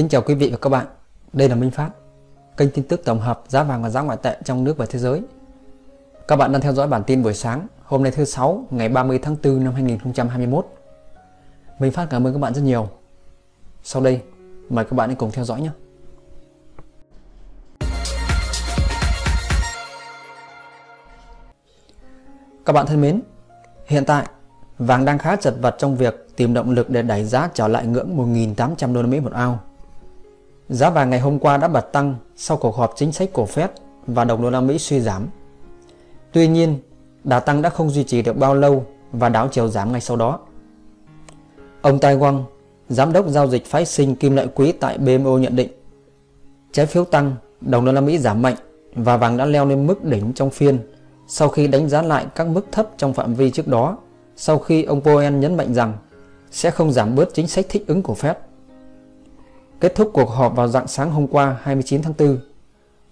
Kính chào quý vị và các bạn, đây là Minh Phát, kênh tin tức tổng hợp giá vàng và giá ngoại tệ trong nước và thế giới. Các bạn đang theo dõi bản tin buổi sáng hôm nay thứ sáu ngày 30 tháng 4 năm 2021. Minh Phát cảm ơn các bạn rất nhiều. Sau đây, mời các bạn hãy cùng theo dõi nhé. Các bạn thân mến, hiện tại vàng đang khá chật vật trong việc tìm động lực để đẩy giá trở lại ngưỡng 1.800 đô la Mỹ một ao. Giá vàng ngày hôm qua đã bật tăng sau cuộc họp chính sách của Fed và đồng đô la Mỹ suy giảm. Tuy nhiên, đà tăng đã không duy trì được bao lâu và đảo chiều giảm ngay sau đó. Ông Tai Wang, giám đốc giao dịch phái sinh kim loại quý tại BMO nhận định, trái phiếu tăng, đồng đô la Mỹ giảm mạnh và vàng đã leo lên mức đỉnh trong phiên sau khi đánh giá lại các mức thấp trong phạm vi trước đó sau khi ông Powell nhấn mạnh rằng sẽ không giảm bớt chính sách thích ứng của Fed. Kết thúc cuộc họp vào dạng sáng hôm qua 29 tháng 4,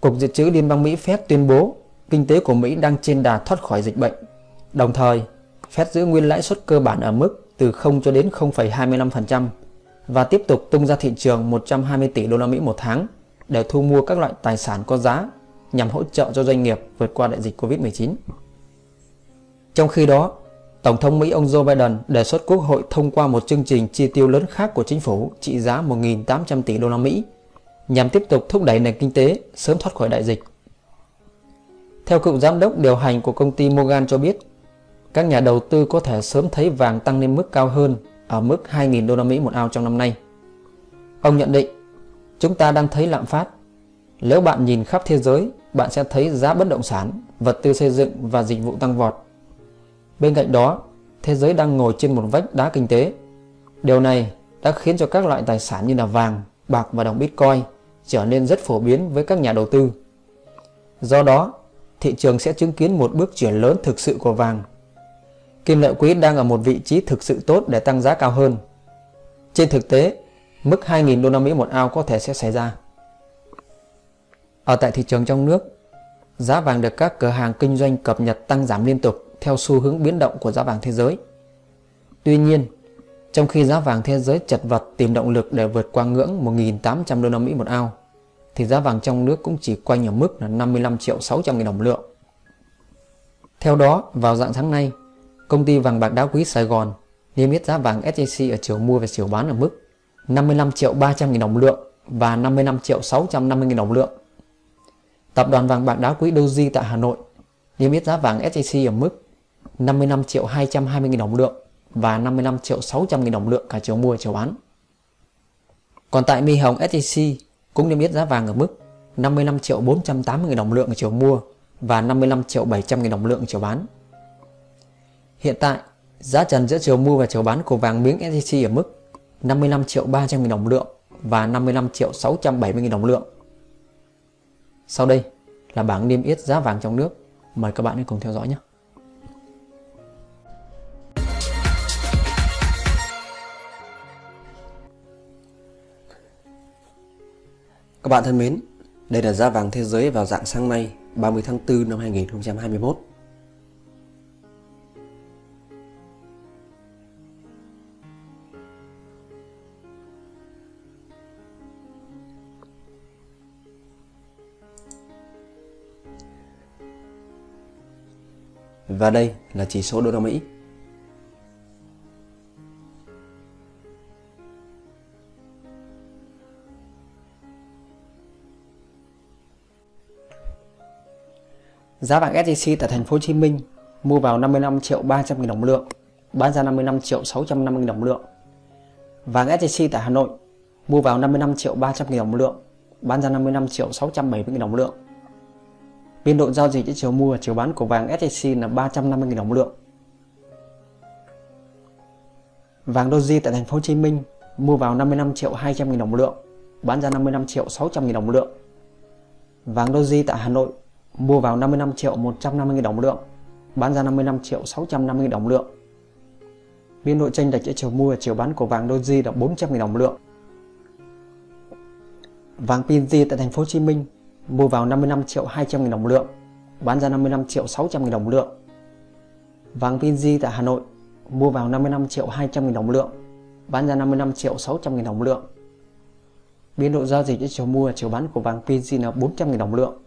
Cục Dự trữ Liên bang Mỹ Fed tuyên bố kinh tế của Mỹ đang trên đà thoát khỏi dịch bệnh. Đồng thời, Fed giữ nguyên lãi suất cơ bản ở mức từ 0 cho đến 0,25% và tiếp tục tung ra thị trường 120 tỷ đô la Mỹ một tháng để thu mua các loại tài sản có giá nhằm hỗ trợ cho doanh nghiệp vượt qua đại dịch Covid-19. Trong khi đó, Tổng thống Mỹ ông Joe Biden đề xuất Quốc hội thông qua một chương trình chi tiêu lớn khác của chính phủ trị giá 1.800 tỷ đô la Mỹ nhằm tiếp tục thúc đẩy nền kinh tế sớm thoát khỏi đại dịch. Theo cựu giám đốc điều hành của công ty Morgan cho biết, các nhà đầu tư có thể sớm thấy vàng tăng lên mức cao hơn ở mức 2.000 đô la Mỹ một ao trong năm nay. Ông nhận định, chúng ta đang thấy lạm phát. Nếu bạn nhìn khắp thế giới, bạn sẽ thấy giá bất động sản, vật tư xây dựng và dịch vụ tăng vọt Bên cạnh đó, thế giới đang ngồi trên một vách đá kinh tế. Điều này đã khiến cho các loại tài sản như là vàng, bạc và đồng Bitcoin trở nên rất phổ biến với các nhà đầu tư. Do đó, thị trường sẽ chứng kiến một bước chuyển lớn thực sự của vàng. Kim loại quý đang ở một vị trí thực sự tốt để tăng giá cao hơn. Trên thực tế, mức 2.000 đô la Mỹ một ao có thể sẽ xảy ra. Ở tại thị trường trong nước, giá vàng được các cửa hàng kinh doanh cập nhật tăng giảm liên tục theo xu hướng biến động của giá vàng thế giới. Tuy nhiên, trong khi giá vàng thế giới chật vật tìm động lực để vượt qua ngưỡng 1.800 đô la Mỹ một ao, thì giá vàng trong nước cũng chỉ quanh ở mức là 55 triệu 600 nghìn đồng lượng. Theo đó, vào dạng sáng nay, công ty vàng bạc đá quý Sài Gòn niêm yết giá vàng SJC ở chiều mua và chiều bán ở mức 55 triệu 300 nghìn đồng lượng và 55 triệu 650 nghìn đồng lượng. Tập đoàn vàng bạc đá quý Doji tại Hà Nội niêm yết giá vàng SJC ở mức 55 triệu 220 nghìn đồng lượng và 55 triệu 600 nghìn đồng lượng cả chiều mua chiều bán. Còn tại Mi Hồng SJC cũng niêm yết giá vàng ở mức 55 triệu 480 nghìn đồng lượng ở chiều mua và 55 triệu 700 nghìn đồng lượng chiều bán. Hiện tại, giá trần giữa chiều mua và chiều bán của vàng miếng SJC ở mức 55 triệu 300 nghìn đồng lượng và 55 triệu 670 nghìn đồng lượng. Sau đây là bảng niêm yết giá vàng trong nước. Mời các bạn hãy cùng theo dõi nhé. Các bạn thân mến, đây là giá vàng thế giới vào dạng sáng nay 30 tháng 4 năm 2021. Và đây là chỉ số đô la Mỹ Giá vàng SJC tại thành phố Hồ Chí Minh mua vào 55 triệu 300 nghìn đồng lượng, bán ra 55 triệu 650 nghìn đồng lượng. Vàng SJC tại Hà Nội mua vào 55 triệu 300 nghìn đồng lượng, bán ra 55 triệu 670 nghìn đồng lượng. Biên độ giao dịch giữa chiều mua và chiều bán của vàng SJC là 350 nghìn đồng lượng. Vàng Doji tại thành phố Hồ Chí Minh mua vào 55 triệu 200 nghìn đồng lượng, bán ra 55 triệu 600 nghìn đồng lượng. Vàng Doji tại Hà Nội mua vào 55 triệu 150 000 đồng lượng, bán ra 55 triệu 650 000 đồng lượng. Biên độ chênh lệch giữa chiều mua và chiều bán của vàng Doji là 400 000 đồng lượng. Vàng PNG tại thành phố Hồ Chí Minh mua vào 55 triệu 200 000 đồng lượng, bán ra 55 triệu 600 000 đồng lượng. Vàng PNG tại Hà Nội mua vào 55 triệu 200 000 đồng lượng, bán ra 55 triệu 600 000 đồng lượng. Biên độ giao dịch giữa chiều mua và chiều bán của vàng PNG là 400.000 đồng lượng.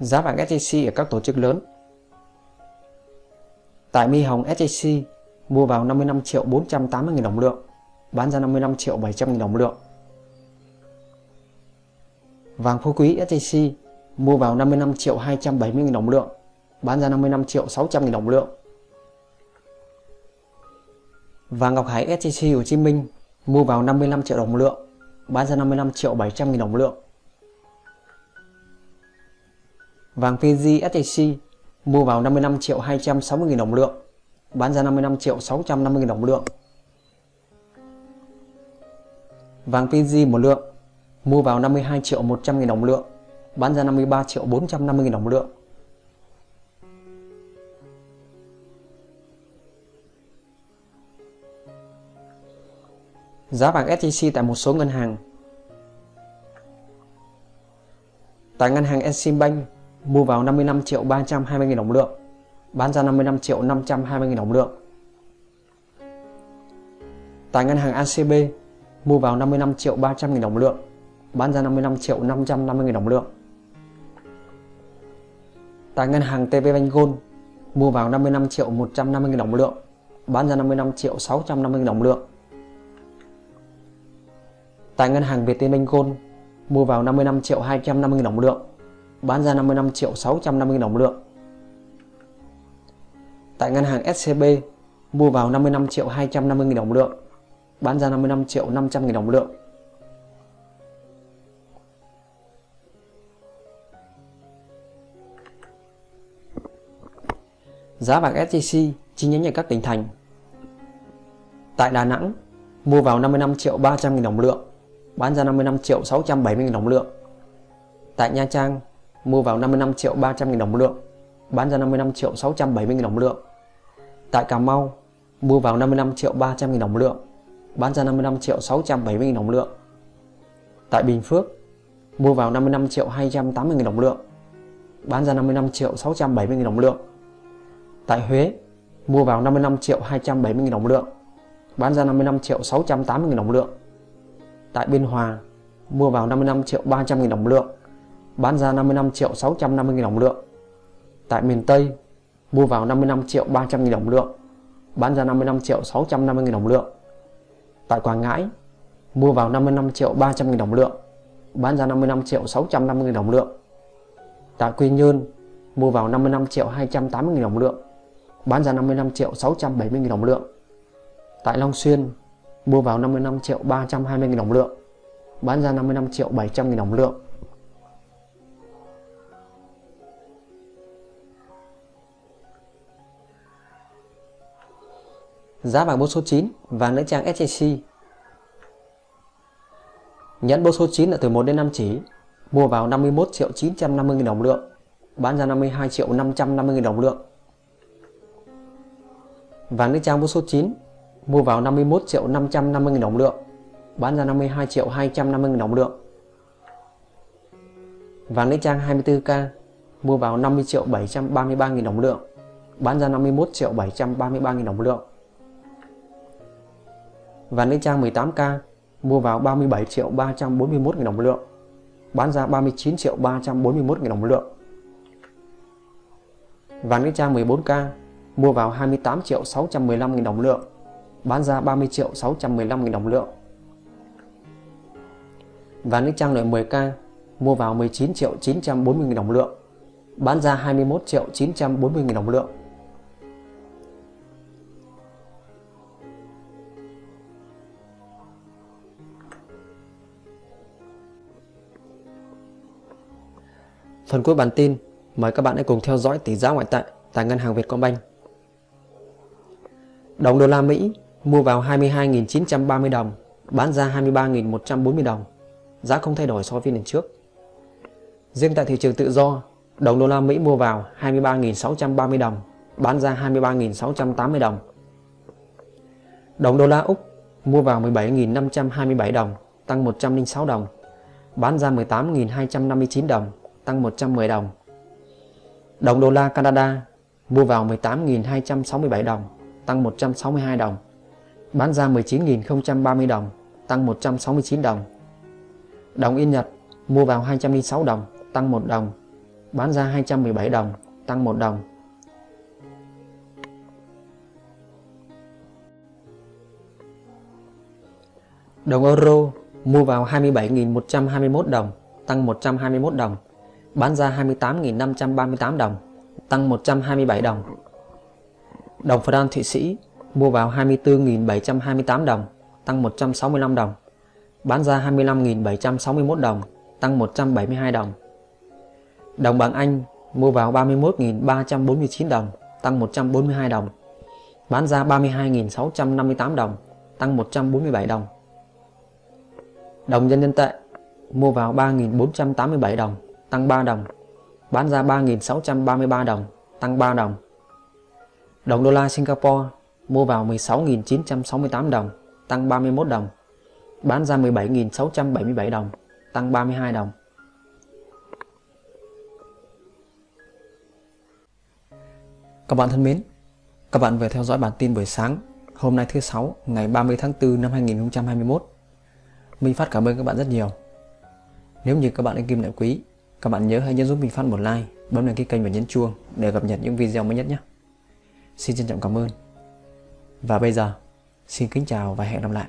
Giá vàng SJC ở các tổ chức lớn Tại Mi Hồng SJC mua vào 55 triệu 480 nghìn đồng lượng, bán ra 55 triệu 700 nghìn đồng lượng. Vàng phú quý SJC mua vào 55 triệu 270 nghìn đồng lượng, bán ra 55 triệu 600 nghìn đồng lượng. Vàng Ngọc Hải SJC Hồ Chí Minh mua vào 55 triệu đồng lượng, bán ra 55 triệu 700 nghìn đồng lượng. Vàng PG SJC mua vào 55 triệu 260 nghìn đồng lượng, bán ra 55 triệu 650 nghìn đồng lượng. Vàng PG một lượng mua vào 52 triệu 100 nghìn đồng lượng, bán ra 53 triệu 450 nghìn đồng lượng. Giá vàng SJC tại một số ngân hàng Tại ngân hàng Eximbank mua vào 55 triệu 320 nghìn đồng lượng, bán ra 55 triệu 520 nghìn đồng lượng. Tại ngân hàng ACB, mua vào 55 triệu 300 nghìn đồng lượng, bán ra 55 triệu 550 nghìn đồng lượng. Tại ngân hàng TP Bank Gold, mua vào 55 triệu 150 nghìn đồng lượng, bán ra 55 triệu 650 nghìn đồng lượng. Tại ngân hàng Vietinbank Gold, mua vào 55 triệu 250 nghìn đồng lượng, bán ra 55 triệu 650 đồng lượng. Tại ngân hàng SCB, mua vào 55 triệu 250 đồng lượng, bán ra 55 triệu 500 đồng lượng. Giá vàng SJC chi nhánh ở các tỉnh thành. Tại Đà Nẵng, mua vào 55 triệu 300 000 đồng lượng, bán ra 55 triệu 670 000 đồng lượng. Tại Nha Trang, mua vào 55 triệu 300 nghìn đồng một lượng, bán ra 55 triệu 670 nghìn đồng một lượng. Tại Cà Mau, mua vào 55 triệu 300 nghìn đồng một lượng, bán ra 55 triệu 670 nghìn đồng một lượng. Tại Bình Phước, mua vào 55 triệu 280 nghìn đồng một lượng, bán ra 55 triệu 670 nghìn đồng một lượng. Tại Huế, mua vào 55 triệu 270 nghìn đồng một lượng, bán ra 55 triệu 680 nghìn đồng một lượng. Tại Biên Hòa, mua vào 55 triệu 300 nghìn đồng một lượng, bán ra 55 triệu 650 nghìn đồng lượng. Tại miền Tây, mua vào 55 triệu 300 nghìn đồng lượng, bán ra 55 triệu 650 nghìn đồng lượng. Tại Quảng Ngãi, mua vào 55 triệu 300 nghìn đồng lượng, bán ra 55 triệu 650 nghìn đồng lượng. Tại Quy Nhơn, mua vào 55 triệu 280 nghìn đồng lượng, bán ra 55 triệu 670 nghìn đồng lượng. Tại Long Xuyên, mua vào 55 triệu 320 nghìn đồng lượng, bán ra 55 triệu 700 nghìn đồng lượng. Giá vàng bô số 9 và nữ trang SJC Nhẫn bô số 9 là từ 1 đến 5 chỉ Mua vào 51 triệu 950 000 đồng lượng Bán ra 52 triệu 550 000 đồng lượng Vàng nữ trang bô số 9 Mua vào 51 triệu 550 000 đồng lượng Bán ra 52 triệu 250 000 đồng lượng Vàng nữ trang 24K Mua vào 50 triệu 733 000 đồng lượng Bán ra 51 triệu 733 000 đồng lượng và lên trang 18K mua vào 37 triệu 341 nghìn đồng một lượng, bán ra 39 triệu 341 nghìn đồng một lượng. Vàng lên trang 14K mua vào 28 triệu 615 nghìn đồng lượng, bán ra 30 triệu 615 nghìn đồng lượng. Vàng lên trang loại 10K mua vào 19 triệu 940 nghìn đồng lượng, bán ra 21 triệu 940 nghìn đồng lượng. Phần cuối bản tin, mời các bạn hãy cùng theo dõi tỷ giá ngoại tệ tại ngân hàng Vietcombank. Đồng đô la Mỹ mua vào 22.930 đồng, bán ra 23.140 đồng, giá không thay đổi so với phiên lần trước. Riêng tại thị trường tự do, đồng đô la Mỹ mua vào 23.630 đồng, bán ra 23.680 đồng. Đồng đô la Úc mua vào 17.527 đồng, tăng 106 đồng, bán ra 18.259 đồng, tăng 110 đồng. Đồng đô la Canada mua vào 18.267 đồng, tăng 162 đồng. Bán ra 19.030 đồng, tăng 169 đồng. Đồng Yên Nhật mua vào 206 đồng, tăng 1 đồng. Bán ra 217 đồng, tăng 1 đồng. Đồng euro mua vào 27.121 đồng, tăng 121 đồng, bán ra 28.538 đồng, tăng 127 đồng. Đồng franc Thụy Sĩ mua vào 24.728 đồng, tăng 165 đồng, bán ra 25.761 đồng, tăng 172 đồng. Đồng bảng Anh mua vào 31.349 đồng, tăng 142 đồng, bán ra 32.658 đồng, tăng 147 đồng. Đồng nhân dân tệ mua vào 3.487 đồng, tăng 3 đồng, bán ra 3.633 đồng, tăng 3 đồng. Đồng đô la Singapore mua vào 16.968 đồng, tăng 31 đồng, bán ra 17.677 đồng, tăng 32 đồng. Các bạn thân mến, các bạn vừa theo dõi bản tin buổi sáng hôm nay thứ sáu ngày 30 tháng 4 năm 2021. Minh Phát cảm ơn các bạn rất nhiều. Nếu như các bạn anh Kim lại quý, các bạn nhớ hãy nhấn giúp mình Phát một like, bấm đăng ký kênh và nhấn chuông để cập nhật những video mới nhất nhé. Xin trân trọng cảm ơn. Và bây giờ, xin kính chào và hẹn gặp lại.